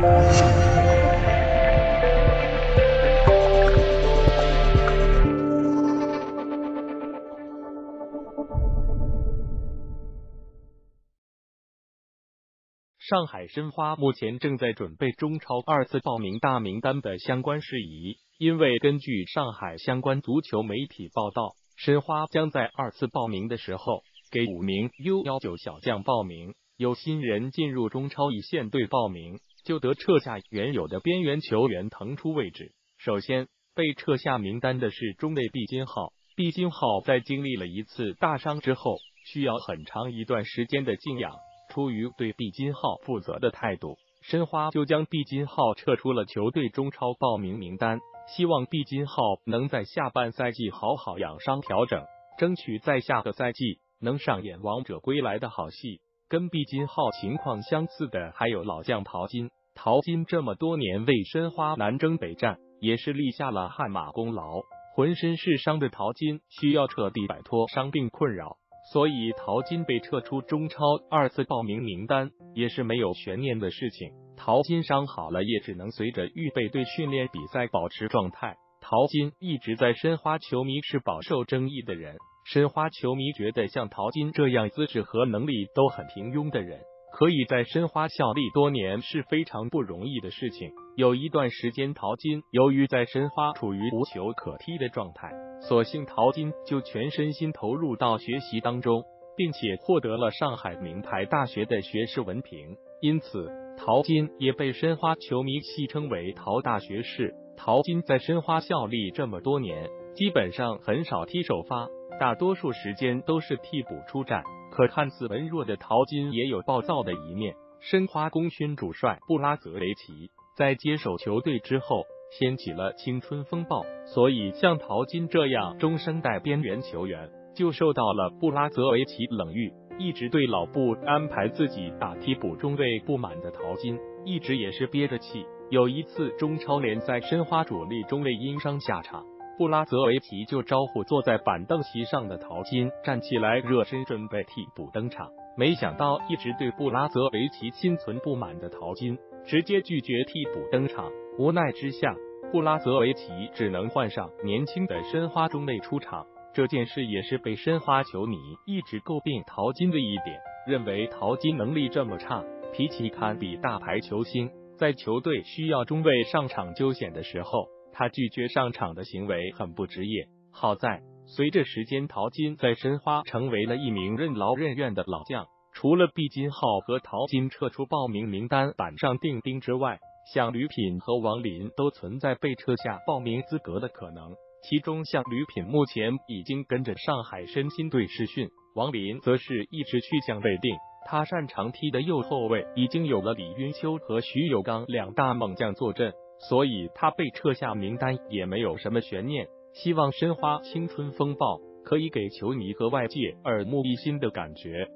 上海申花目前正在准备中超二次报名大名单的相关事宜，因为根据上海相关足球媒体报道，申花将在二次报名的时候给五名 U 幺九小将报名，有新人进入中超一线队报名，就得撤下原有的边缘球员腾出位置。首先被撤下名单的是中卫毕金浩，毕金浩在经历了一次大伤之后，需要很长一段时间的静养。出于对毕金浩负责的态度，申花就将毕金浩撤出了球队中超报名名单。希望毕金浩能在下半赛季好好养伤调整，争取在下个赛季能上演王者归来的好戏。跟毕金浩情况相似的还有老将陶金。陶金这么多年为申花南征北战，也是立下了汗马功劳。浑身是伤的陶金需要彻底摆脱伤病困扰。所以，陶金被撤出中超二次报名名单也是没有悬念的事情。陶金伤好了，也只能随着预备队训练比赛保持状态。陶金一直在申花球迷是饱受争议的人，申花球迷觉得像陶金这样资质和能力都很平庸的人。可以在申花效力多年是非常不容易的事情。有一段时间，陶金由于在申花处于无球可踢的状态，索性陶金就全身心投入到学习当中，并且获得了上海名牌大学的学士文凭。因此，陶金也被申花球迷戏称为“陶大学士”。陶金在申花效力这么多年，基本上很少踢首发，大多数时间都是替补出战。可看似文弱的淘金也有暴躁的一面。申花功勋主帅布拉泽维奇在接手球队之后，掀起了青春风暴，所以像淘金这样中生代边缘球员就受到了布拉泽维奇冷遇。一直对老布安排自己打替补中卫不满的淘金，一直也是憋着气。有一次中超联赛，申花主力中卫因伤下场。布拉泽维奇就招呼坐在板凳席上的淘金站起来热身，准备替补登场。没想到一直对布拉泽维奇心存不满的淘金直接拒绝替补登场。无奈之下，布拉泽维奇只能换上年轻的申花中卫出场。这件事也是被申花球迷一直诟病淘金的一点，认为淘金能力这么差，脾气堪比大牌球星，在球队需要中卫上场救险的时候。他拒绝上场的行为很不职业。好在随着时间，淘金在申花成为了一名任劳任怨的老将。除了毕金浩和淘金撤出报名名单板上钉钉之外，像吕品和王林都存在被撤下报名资格的可能。其中，像吕品目前已经跟着上海申鑫队试训，王林则是一直去向未定。他擅长踢的右后卫已经有了李云秋和徐有刚两大猛将坐镇。所以他被撤下名单也没有什么悬念。希望申花青春风暴可以给球迷和外界耳目一新的感觉。